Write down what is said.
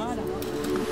Ah, não.